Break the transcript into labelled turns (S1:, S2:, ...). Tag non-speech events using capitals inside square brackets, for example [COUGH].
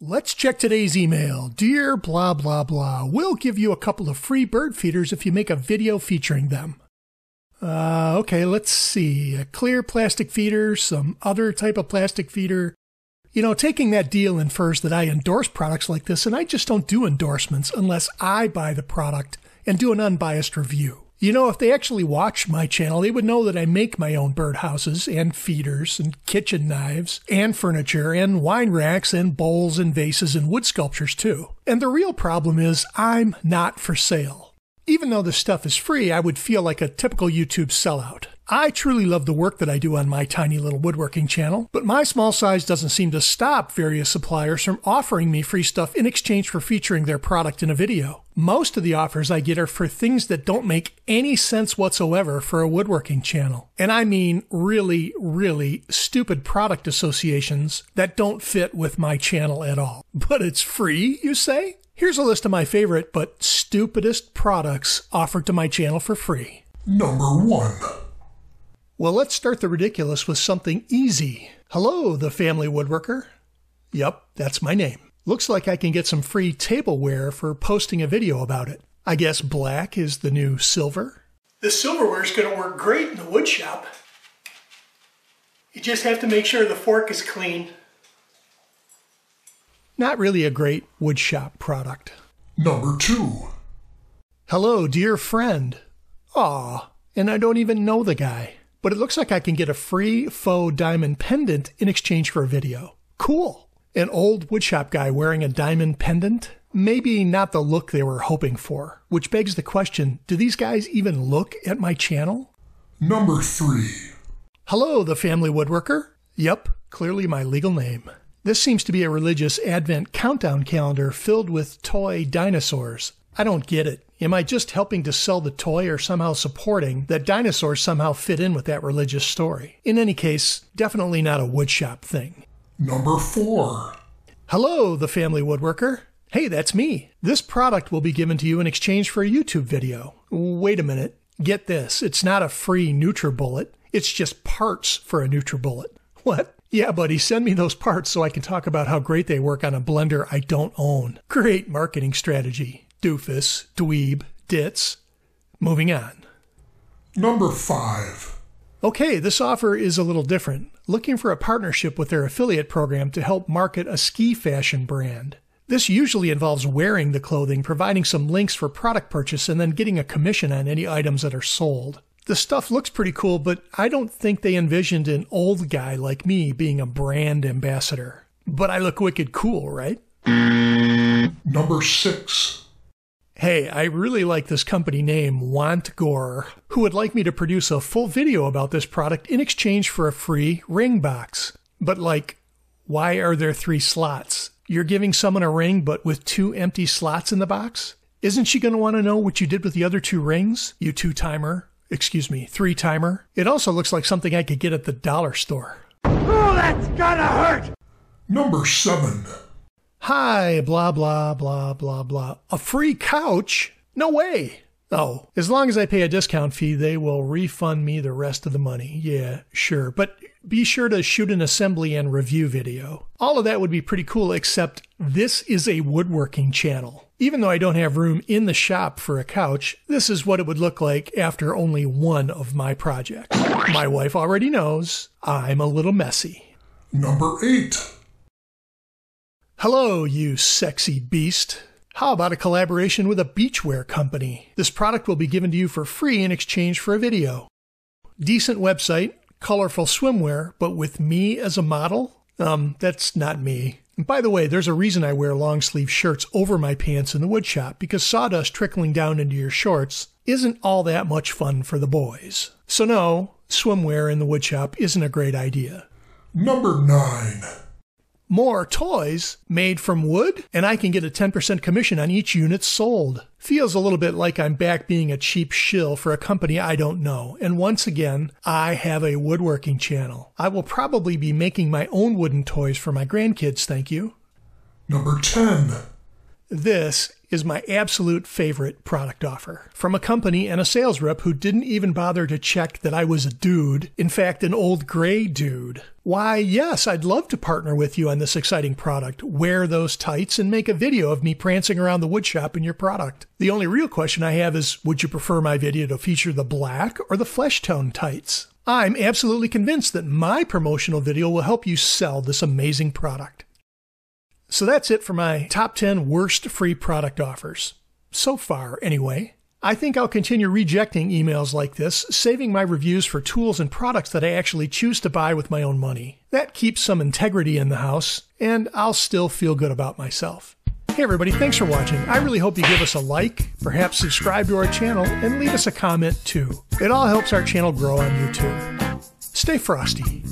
S1: Let's check today's email. Dear blah blah blah, we'll give you a couple of free bird feeders if you make a video featuring them. Uh, okay, let's see. A clear plastic feeder, some other type of plastic feeder. You know, taking that deal infers that I endorse products like this, and I just don't do endorsements unless I buy the product and do an unbiased review. You know, if they actually watch my channel, they would know that I make my own birdhouses and feeders and kitchen knives and furniture and wine racks and bowls and vases and wood sculptures too. And the real problem is I'm not for sale. Even though this stuff is free, I would feel like a typical YouTube sellout. I truly love the work that I do on my tiny little woodworking channel, but my small size doesn't seem to stop various suppliers from offering me free stuff in exchange for featuring their product in a video. Most of the offers I get are for things that don't make any sense whatsoever for a woodworking channel. And I mean really, really stupid product associations that don't fit with my channel at all. [LAUGHS] But it's free, you say? Here's a list of my favorite but stupidest products offered to my channel for free.
S2: Number 1.
S1: Well, let's start the ridiculous with something easy. Hello, the family woodworker. Yep, that's my name. Looks like I can get some free tableware for posting a video about it. I guess black is the new silver. The silverware is going to work great in the wood shop. You just have to make sure the fork is clean. Not really a great woodshop product.
S2: Number 2.
S1: Hello, dear friend. Aw, and I don't even know the guy but it looks like I can get a free faux diamond pendant in exchange for a video. Cool. An old woodshop guy wearing a diamond pendant? Maybe not the look they were hoping for, which begs the question do these guys even look at my channel?
S2: Number 3.
S1: Hello, the family woodworker. Yep, clearly my legal name. This seems to be a religious Advent countdown calendar filled with toy dinosaurs. I don't get it. Am I just helping to sell the toy or somehow supporting that dinosaurs somehow fit in with that religious story? In any case, definitely not a woodshop thing.
S2: Number 4.
S1: Hello, the family woodworker. Hey, that's me. This product will be given to you in exchange for a YouTube video. Wait a minute. Get this. It's not a free NutriBullet. It's just parts for a NutriBullet. What? Yeah, buddy, send me those parts so I can talk about how great they work on a blender I don't own. Great marketing strategy doofus, dweeb, ditz. Moving on.
S2: Number 5.
S1: Okay, this offer is a little different. Looking for a partnership with their affiliate program to help market a ski fashion brand. This usually involves wearing the clothing, providing some links for product purchase, and then getting a commission on any items that are sold. The stuff looks pretty cool, but I don't think they envisioned an old guy like me being a brand ambassador. But I look wicked cool, right?
S2: Number 6.
S1: Hey, I really like this company name, WantGore, who would like me to produce a full video about this product in exchange for a free ring box. But, like, why are there three slots? You're giving someone a ring, but with two empty slots in the box? Isn't she going to want to know what you did with the other two rings? You two timer. Excuse me, three timer. It also looks like something I could get at the dollar store.
S3: Oh, that's gotta hurt!
S2: Number 7.
S1: Hi, blah, blah, blah, blah, blah. A free couch? No way. Oh, as long as I pay a discount fee, they will refund me the rest of the money. Yeah, sure. But be sure to shoot an assembly and review video. All of that would be pretty cool, except this is a woodworking channel. Even though I don't have room in the shop for a couch, this is what it would look like after only one of my projects. My wife already knows I'm a little messy.
S2: Number 8.
S1: Hello, you sexy beast. How about a collaboration with a beachwear company? This product will be given to you for free in exchange for a video. Decent website, colorful swimwear, but with me as a model? Um, that's not me. And by the way, there's a reason I wear long sleeve shirts over my pants in the woodshop because sawdust trickling down into your shorts isn't all that much fun for the boys. So, no, swimwear in the woodshop isn't a great idea.
S2: Number 9
S1: more toys made from wood, and I can get a 10% commission on each unit sold. Feels a little bit like I'm back being a cheap shill for a company I don't know. And once again, I have a woodworking channel. I will probably be making my own wooden toys for my grandkids, thank you.
S2: Number 10.
S1: This is my absolute favorite product offer from a company and a sales rep who didn't even bother to check that I was a dude. In fact, an old gray dude. Why, yes, I'd love to partner with you on this exciting product, wear those tights, and make a video of me prancing around the woodshop in your product. The only real question I have is would you prefer my video to feature the black or the flesh tone tights? I'm absolutely convinced that my promotional video will help you sell this amazing product. So that's it for my top 10 worst free product offers. So far, anyway. I think I'll continue rejecting emails like this, saving my reviews for tools and products that I actually choose to buy with my own money. That keeps some integrity in the house, and I'll still feel good about myself. Hey everybody, thanks for watching. I really hope you give us a like, perhaps subscribe to our channel, and leave us a comment too. It all helps our channel grow on YouTube. Stay frosty.